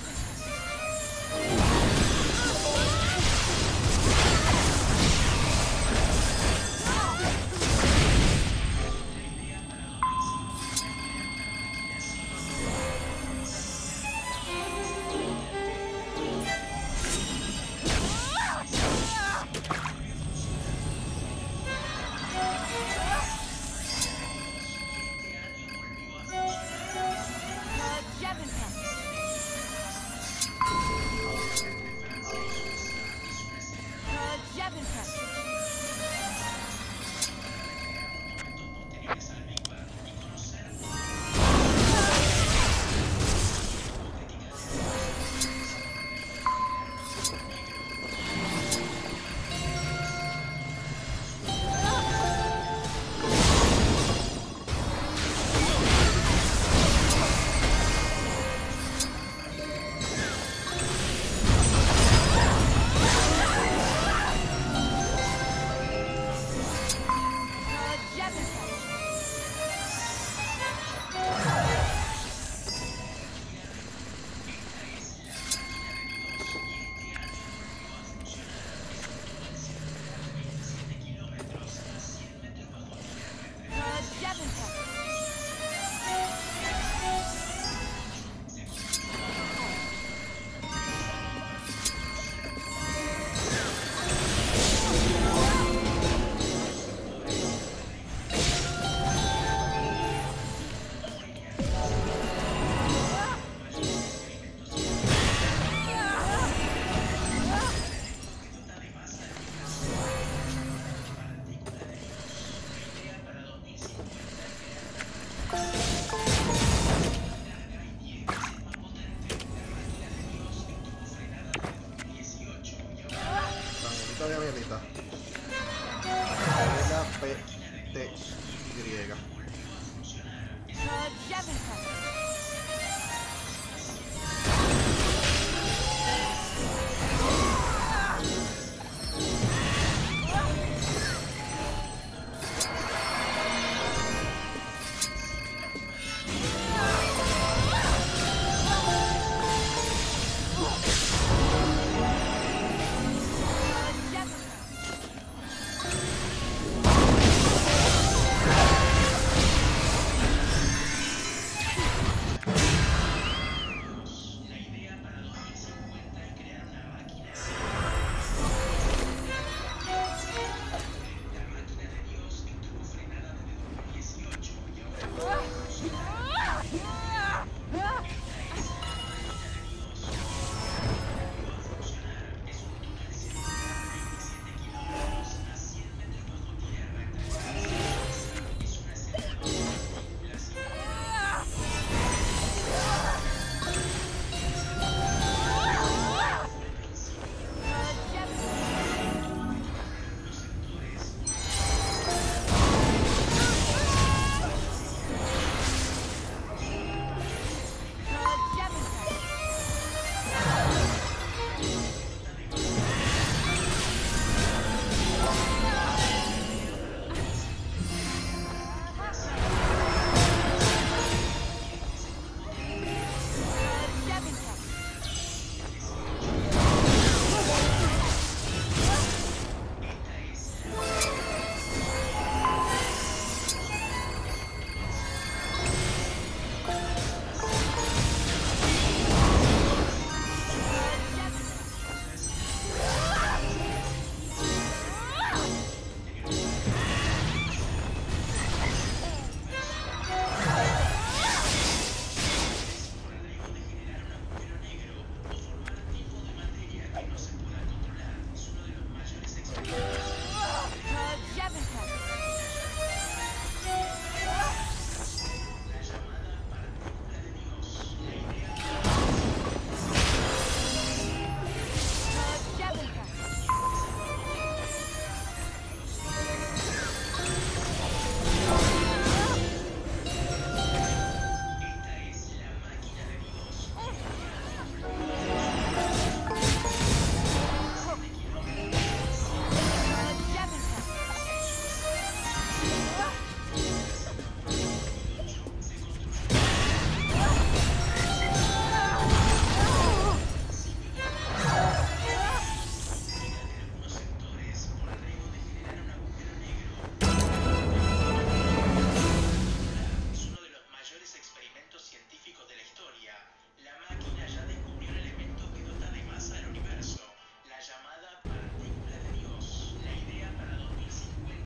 Savage. Saan kami dito? Pe... Te...